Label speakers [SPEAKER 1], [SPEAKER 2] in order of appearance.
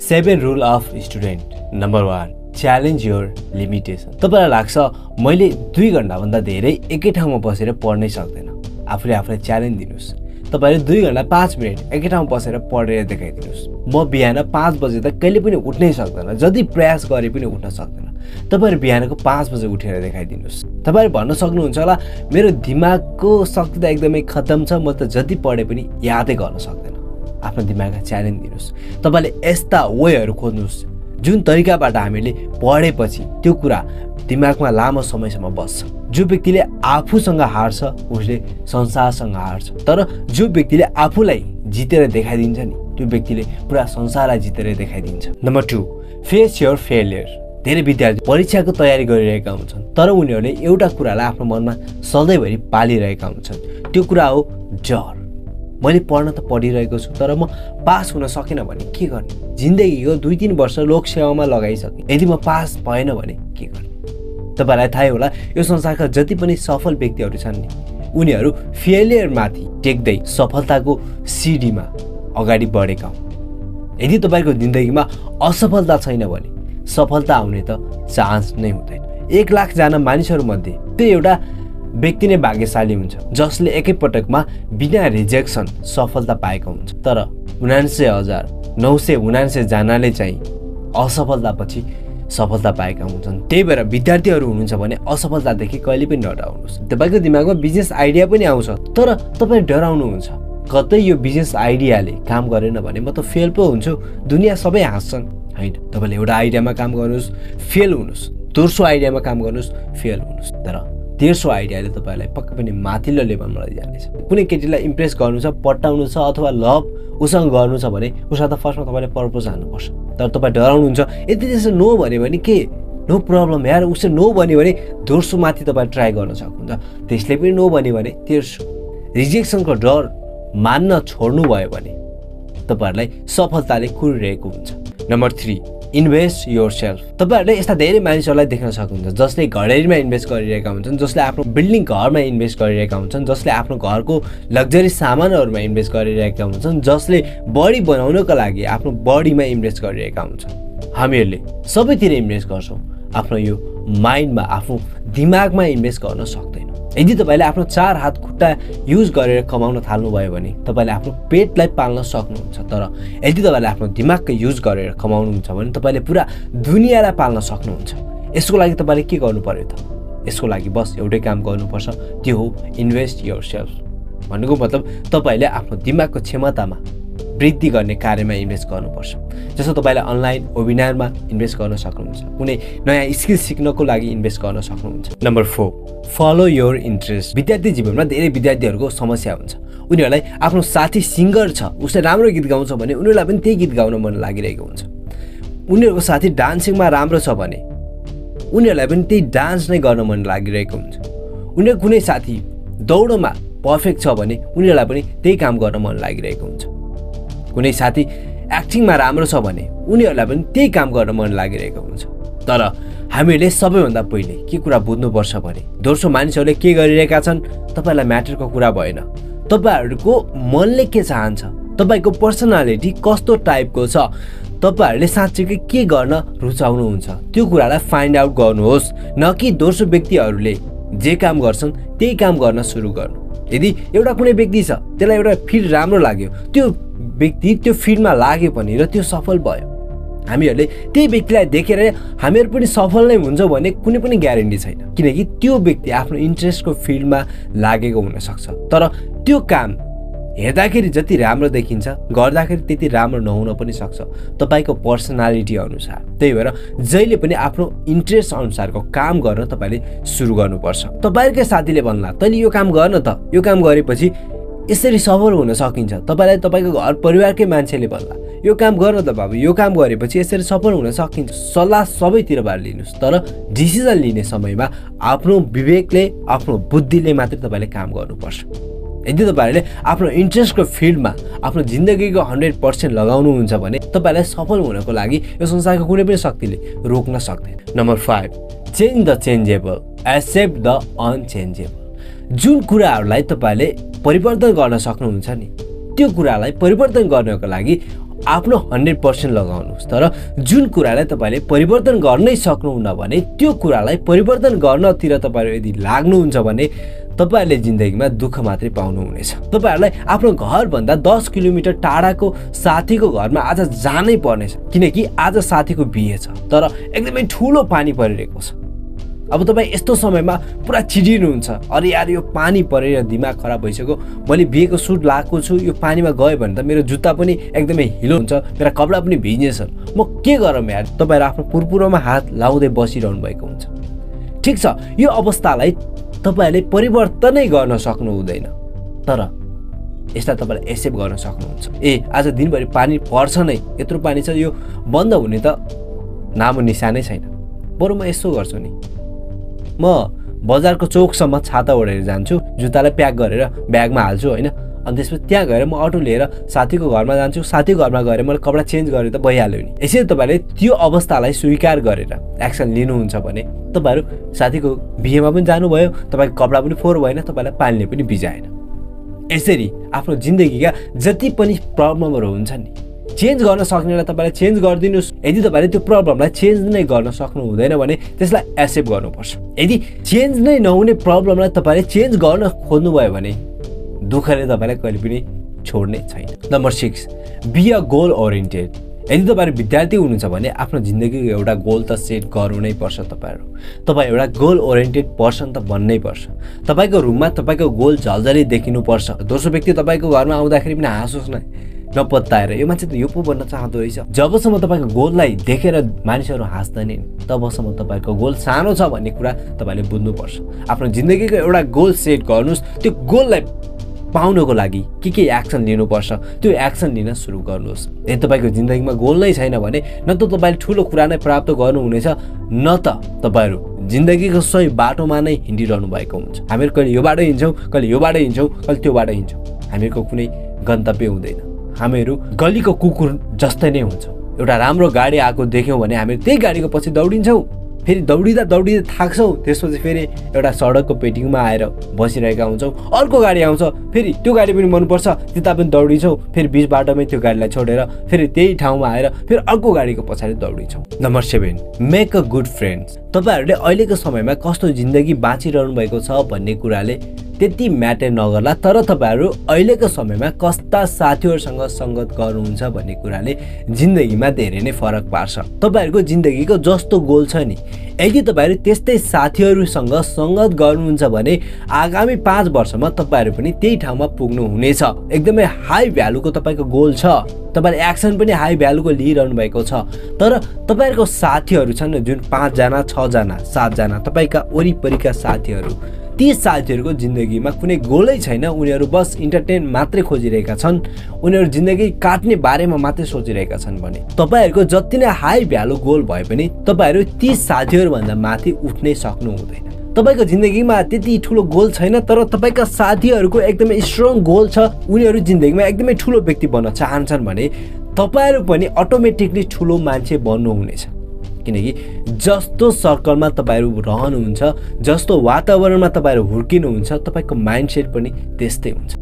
[SPEAKER 1] Seven rule of student number one challenge your limitation. तपाईँलाई लाग्छ मैले दुई घन्टाभन्दा धेरै एकै ठाउँमा बसेर पढ्नै सक्दैन। आफूले आफूलाई च्यालेन्ज दिनुहोस्। तपाईँले दुई घन्टा पाँच मिनट एकै ठाउँमा बसेर पढेर देखाइदिनुहोस्। म बिहान पाँच बजे त कहिले पनि उठ्नै सक्दैन जति प्रयास गरे पनि उठ्न सक्दैन। तपाईँहरू बिहानको पाँच बजे उठेर देखाइदिनुहोस्। तपाईँहरू भन्न सक्नुहुन्छ होला मेरो दिमागको शक्ति त एकदमै खतम छ म त जति पढे पनि यादै गर्न सक्दैन। आफ्नो दिमागलाई च्यालेन्ज दिनुहोस्। तपाईँले यस्ता वेहरू खोज्नुहोस् जुन तरिकाबाट हामीले पढेपछि त्यो कुरा दिमागमा लामो समयसम्म बस्छ। जो व्यक्तिले आफूसँग हार्छ उसले संसारसँग हार्छ। तर जो व्यक्तिले आफूलाई जितेर देखाइदिन्छ नि त्यो व्यक्तिले पुरा संसारलाई जितेर देखाइदिन्छ। Number two face your failure धेरै विद्यार्थी परीक्षाको तयारी गरिरहेका हुन्छन् तर उनीहरूले एउटा कुरालाई आफ्नो मनमा सधैँभरि पालिरहेका हुन्छन्। त्यो कुरा हो डर मैले पढ्न त पढिरहेको छु तर म पास हुन सकेन भने के गर्ने? जिन्दगीको दुई तिन वर्ष लोकसेवामा लगाइसकेँ। यदि म पास भएन भने के गर्ने? तपाईँलाई थाहै होला यो संसारका जति पनि सफल व्यक्तिहरू छन् नि उनीहरू फेलियरमाथि टेक्दै सफलताको सिडीमा अगाडि बढेका हुन्। यदि तपाईँको जिन्दगीमा असफलता छैन भने सफलता आउने त चान्स नै हुँदैन। एक लाखजना मानिसहरूमध्ये त्यो एउटा व्यक्ति नै भाग्यशाली हुन्छ जसले एकैपटकमा बिना रिजेक्सन सफलता पाएको हुन्छ। तर उनान्सय हजार नौ सय उनान्सयजनाले चाहिँ असफलतापछि सफलता पाएका हुन्छन्। त्यही भएर विद्यार्थीहरू हुनुहुन्छ भने असफलतादेखि कहिले पनि डराउनुहोस्। तपाईँको दिमागमा बिजनेस आइडिया पनि आउँछ तर तपाईँ डराउनुहुन्छ। कतै यो बिजनेस आइडियाले काम गरेन भने म त फेल पो हुन्छु। दुनियाँ सबै हाँस्छन्। होइन तपाईँले एउटा आइडियामा काम गर्नुहोस् फेल हुनुहोस्। दोस्रो आइडियामा काम गर्नुहोस् फेल हुनुहोस्। तर तेर्सो आइडियाले तपाईँलाई पक्कै पनि माथिल्लो लेभलमा लैजानेछ। कुनै केटीलाई इम्प्रेस गर्नु छ पट्टाउनु छ अथवा लभ उसँग गर्नु छ भने उसलाई त फर्स्टमा तपाईँले पर्पोज हान्नुपर्छ तर तपाईँ डराउनुहुन्छ यदि त्यसो नो भन्यो भने के? नो प्रब्लम यार उसले नो भन्यो भने दोस्रो माथि तपाईँ ट्राई गर्न सक्नुहुन्छ। त्यसले पनि नो भन्यो भने तेर्सो रिजेक्सनको डर मान्न छोड्नु भयो भने तपाईँहरूलाई सफलताले कुरिरहेको हुन्छ। Number three invest yourself तपाईँहरूले यस्ता धेरै मानिसहरूलाई देख्न सक्नुहुन्छ जसले घडेरीमा इन्भेस्ट गरिरहेका हुन्छन् जसले आफ्नो बिल्डिङ घरमा इन्भेस्ट गरिरहेका हुन्छन् जसले आफ्नो घरको लग्जरी सामानहरूमा इन्भेस्ट गरिरहेका हुन्छन् जसले बडी बनाउनको लागि आफ्नो बडीमा इन्भेस्ट गरिरहेका हुन्छन्। हामीहरूले सबैतिर इन्भेस्ट गर्छौँ आफ्नो यो माइन्डमा आफ्नो दिमागमा इन्भेस्ट गर्न सक्दैनौँ। यदि तपाईँले आफ्नो चार हात खुट्टा युज गरेर कमाउन थाल्नुभयो भने तपाईँले आफ्नो पेटलाई पाल्न सक्नुहुन्छ। तर यदि तपाईँले आफ्नो दिमागको युज गरेर कमाउनुहुन्छ भने तपाईँले पुरा दुनियाँलाई पाल्न सक्नुहुन्छ। यसको लागि तपाईँले के गर्नु पर्यो त? यसको लागि बस एउटै काम गर्नुपर्छ। त्यो हो इन्भेस्ट यर सेल्फ भन्नुको मतलब तपाईँले आफ्नो दिमागको क्षमतामा वृद्धि गर्ने कार्यमा इन्भेस्ट गर्नुपर्छ। जस्तो तपाईँले अनलाइन वेबिनारमा इन्भेस्ट गर्न सक्नुहुन्छ। कुनै नयाँ स्किल सिक्नको लागि इन्भेस्ट गर्न सक्नुहुन्छ। Number four follow your interest विद्यार्थी जीवनमा धेरै विद्यार्थीहरूको समस्या हुन्छ। उनीहरूलाई आफ्नो साथी सिङ्गर छ उसले राम्रो गीत गाउँछ भने उनीहरूलाई पनि त्यही गीत गाउन मन लागिरहेको हुन्छ। उनीहरूको साथी डान्सिङमा राम्रो छ भने उनीहरूलाई पनि त्यही डान्स नै गर्न मन लागिरहेको हुन्छ। उनीहरूको कुनै साथी दौडमा पर्फेक्ट छ भने उनीहरूलाई पनि त्यही काम गर्न मन लागिरहेको हुन्छ। कुनै साथी एक्टिङमा राम्रो छ भने उनीहरूलाई पनि त्यही काम गर्न मन लागिरहेको हुन्छ। तर हामीहरूले सबैभन्दा पहिले के कुरा बुझ्नुपर्छ भने दोस्रो मानिसहरूले के गरिरहेका छन् तपाईँलाई म्याटरको कुरा भएन। तपाईँहरूको मनले के चाहन्छ? तपाईँको पर्सनालिटी कस्तो टाइपको छ? तपाईँहरूले साँच्चीकै के गर्न रुचाउनुहुन्छ? त्यो कुरालाई फाइन्ड आउट गर्नुहोस् न कि दोस्रो व्यक्तिहरूले जे काम गर्छन् त्यही काम गर्न सुरु गर्नु। यदि एउटा कुनै व्यक्ति छ त्यसलाई एउटा फिल्ड राम्रो लाग्यो त्यो व्यक्ति त्यो फिल्डमा लाग्यो भने र त्यो सफल भयो। हामीहरूले त्यही व्यक्तिलाई देखेर हामीहरू पनि सफल नै हुन्छ भन्ने कुनै पनि ग्यारेन्टी छैन। किनकि त्यो व्यक्ति आफ्नो इन्ट्रेस्टको फिल्डमा लागेको हुनसक्छ। तर त्यो काम हेर्दाखेरि जति राम्रो देखिन्छ गर्दाखेरि त्यति राम्रो नहुन पनि सक्छ। तपाईँको पर्सनालिटी अनुसार। त्यही भएर जहिले पनि आफ्नो इन्ट्रेस्ट अनुसारको काम गर्न तपाईँले सुरु गर्नुपर्छ। तपाईँहरूकै साथीले भन्ला तैँले यो काम गर्न त। यो काम गरेपछि यसरी सफल हुन सकिन्छ। तपाईँलाई तपाईँको घर परिवारकै मान्छेले भन्ला यो काम गर्न त बाबु यो काम गरेपछि यसरी सफल हुन सकिन्छ। सल्लाह सबैतिरबाट लिनुहोस् तर डिसिजन लिने समयमा आफ्नो विवेकले आफ्नो बुद्धिले मात्रै तपाईँले काम गर्नुपर्छ। यदि तपाईँहरूले आफ्नो इन्ट्रेस्टको फिल्डमा आफ्नो जिन्दगीको हन्ड्रेड पर्सेन्ट लगाउनुहुन्छ भने तपाईँलाई सफल हुनको लागि यो संसारको कुनै पनि शक्तिले रोक्न सक्दैन। Number five change the changeable accept the unchangeable. जुन कुराहरूलाई तपाईँले परिवर्तन गर्न सक्नुहुन्छ नि? त्यो कुरालाई परिवर्तन गर्नको लागि आफ्नो हन्ड्रेड पर्सेन्ट लगाउनुहोस्। तर जुन कुरालाई तपाईँले परिवर्तन गर्नै सक्नुहुन्न भने त्यो कुरालाई परिवर्तन गर्नतिर तपाईँहरू यदि लाग्नुहुन्छ भने तपाईँहरूले जिन्दगीमा दुःख मात्रै पाउनुहुनेछ। तपाईँहरूलाई आफ्नो घरभन्दा दस किलोमिटर टाढाको साथीको घरमा आज जानै पर्नेछ। किनकि आज साथीको बिहे छ। तर एकदमै ठुलो पानी परिरहेको छ। अब तपाईँ यस्तो समयमा पुरा चिडिनुहुन्छ। अरे यार यो पानी परेर दिमाग खराब भइसक्यो। मैले बिहेको सुट लगाएको छु यो पानीमा गयो भने त मेरो जुत्ता पनि एकदमै हिलो हुन्छ मेरा कपडा पनि भिज्नेछन् म के गरौँ यार? तपाईँहरू आफ्नो पुरपुरोमा हात लाउँदै बसिरहनु भएको हुन्छ। ठिक छ यो अवस्थालाई तपाईँहरूले परिवर्तनै गर्न सक्नु हुँदैन। तर यसलाई तपाईँले एक्सेप्ट गर्न सक्नुहुन्छ। ए आज दिनभरि पानी पर्छ नै यत्रो पानी छ यो बन्द हुने त नामो निशानै छैन। बरु म यसो गर्छु नि। म बजारको चोकसम्म छाता ओढेर जान्छु जुत्तालाई प्याक गरेर ब्यागमा हाल्छु होइन? अनि त्यसपछि त्यहाँ गएर म अटो लिएर साथीको घरमा जान्छु। साथीको घरमा गएर मैले कपडा चेन्ज गरेर त भइहाल्यो नि। यसरी तपाईँले त्यो अवस्थालाई स्वीकार गरेर एक्सन लिनुहुन्छ भने तपाईँहरू साथीको बिहेमा पनि जानुभयो तपाईँको कपडा पनि फोहोर भएन तपाईँलाई पानीले पनि भिजाएन। यसरी आफ्नो जिन्दगीका जति पनि प्रब्लमहरू हुन्छ नि चेन्ज गर्न सक्नेलाई तपाईँले चेन्ज गरिदिनुहोस् यदि तपाईँले त्यो प्रब्लमलाई चेन्ज नै गर्न सक्नु हुँदैन भने त्यसलाई एक्सेप्ट गर्नुपर्छ। यदि चेन्ज नै नहुने प्रब्लमलाई तपाईँले चेन्ज गर्न खोज्नुभयो भने दुःखले तपाईँलाई कहिले पनि छोड्ने छैन। Number six be a goal oriented यदि तपाईँहरू विद्यार्थी हुनुहुन्छ भने आफ्नो जिन्दगीको एउटा गोल त सेट गर्नु नै पर्छ तपाईँहरू। तपाईँ एउटा गोल ओरिएन्टेड पर्सन त बन्नै पर्छ। तपाईँको रुममा तपाईँको गोल झल्झली देखिनुपर्छ। दोस्रो व्यक्ति तपाईँको घरमा आउँदाखेरि पनि हाँसोस् न। नपत्ताएर। यो मान्छे त यो पो भन्न चाहँदो रहेछ। जबसम्म तपाईँको गोललाई देखेर मानिसहरू हाँस्दैन तबसम्म तपाईँको गोल सानो छ भन्ने कुरा तपाईँले बुझ्नुपर्छ। आफ्नो जिन्दगीको एउटा गोल सेट गर्नुहोस्। त्यो गोललाई पाउनको लागि के के एक्सन लिनुपर्छ त्यो एक्सन लिन सुरु गर्नुहोस्। यदि तपाईँको जिन्दगीमा गोल नै छैन भने न त तपाईँले ठुलो कुरा नै प्राप्त गर्नुहुनेछ न त तपाईँहरू जिन्दगीको सही बाटोमा नै हिँडिरहनु भएको हुन्छ। हामीहरू कहिले यो बाटो हिँड्छौँ कहिले यो बाटो हिँड्छौँ कहिले त्यो बाटो हिँड्छौँ। हामीहरूको कुनै गन्तव्य हुँदैन। हामीहरू गलीको कुकुर जस्तै नै हुन्छ। एउटा राम्रो गाडी आएको देख्यौँ भने हामी त्यही गाडीको पछि दौडिन्छौँ। फेरि दौडिँदा दौडिँदा थाक्छौँ। त्यसपछि फेरि एउटा सडकको पेटिङमा आएर बसिरहेका हुन्छौँ। अर्को गाडी आउँछ फेरि त्यो गाडी पनि मनपर्छ। त्यता पनि दौडिन्छौँ। फेरि बिच बाटोमै त्यो गाडीलाई छोडेर फेरि त्यही ठाउँमा आएर फेरि अर्को गाडीको पछाडि दौडिन्छौँ। Number seven make a good friends. तपाईँहरूले अहिलेको समयमा कस्तो जिन्दगी बाँचिरहनु भएको छ भन्ने कुराले त्यति म्याटर नगर्ला तर तपाईँहरू अहिलेको समयमा कस्ता साथीहरूसँग सङ्गत गर्नुहुन्छ भन्ने कुराले जिन्दगीमा धेरै नै फरक पार्छ। तपाईँहरूको जिन्दगीको जस्तो गोल छ नि। यदि तपाईँहरू त्यस्तै साथीहरूसँग सङ्गत गर्नुहुन्छ भने आगामी पाँच वर्षमा तपाईँहरू पनि त्यही ठाउँमा पुग्नु हुनेछ एकदमै हाई भ्यालुको तपाईँको गोल छ। तपाईँले एक्सन पनि हाई भ्यालुको लिइरहनु भएको छ। तर तपाईँहरूको साथीहरू छन् जुन पाँचजना छजना सातजना तपाईँका वरिपरिका साथीहरू। ती साथीहरूको जिन्दगीमा कुनै गोलै छैन। उनीहरू बस इन्टरटेन मात्रै खोजिरहेका छन्। उनीहरू जिन्दगी काट्ने बारेमा मात्रै सोचिरहेका छन् भने। तपाईँहरूको जति नै हाई भ्यालु गोल भए पनि तपाईँहरू ती साथीहरूभन्दा माथि उठ्नै सक्नु हुँदैन। तपाईँको जिन्दगीमा त्यति ठुलो गोल छैन तर तपाईँका साथीहरूको एकदमै स्ट्रङ गोल छ। उनीहरू जिन्दगीमा एकदमै ठुलो व्यक्ति बन्न चाहन्छन् भने तपाईँहरू पनि अटोमेटिकली ठुलो मान्छे बन्नुहुनेछ। किनकि जस्तो सर्कलमा तपाईँहरू रहनुहुन्छ जस्तो वातावरणमा तपाईँहरू हुर्किनुहुन्छ तपाईँको माइन्डसेट पनि त्यस्तै हुन्छ।